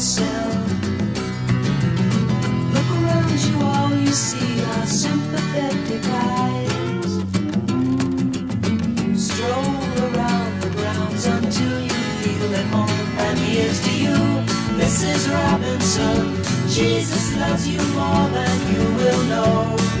yourself. Look around you, all you see are sympathetic eyes. Stroll around the grounds until you feel at home. And here's to you, Mrs. Robinson. Jesus loves you more than you will know.